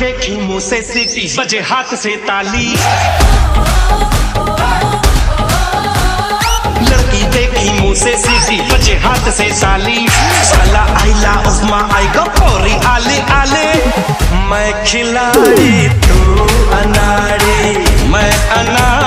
देखी मुँह से सीटी बजे हाथ से ताली। लड़की देखी मुँह से सीटी बजे हाथ से ताली साला आईला उस्मा आई पोरी आले आले। मैं खिलाड़ी, तू अनाड़ी। मैं अनाड़ी।